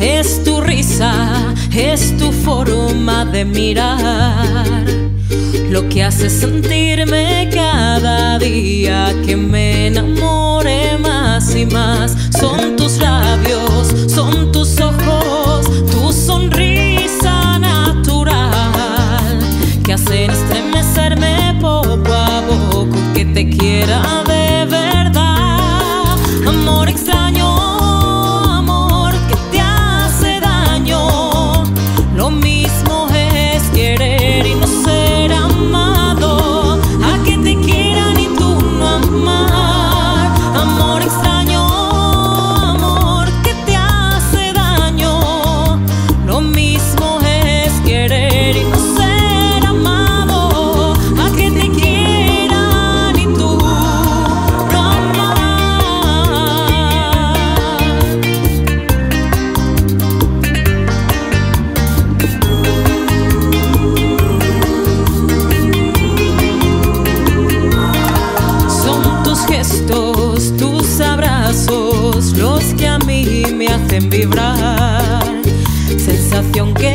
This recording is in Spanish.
es tu risa, es tu forma de mirar. Lo que hace sentirme cada día que me enamore más y más. Son tus labios, son tus ojos, tu sonrisa natural. Que hacen estremecerme poco a poco que te quiera hacen vibrar. Sensación que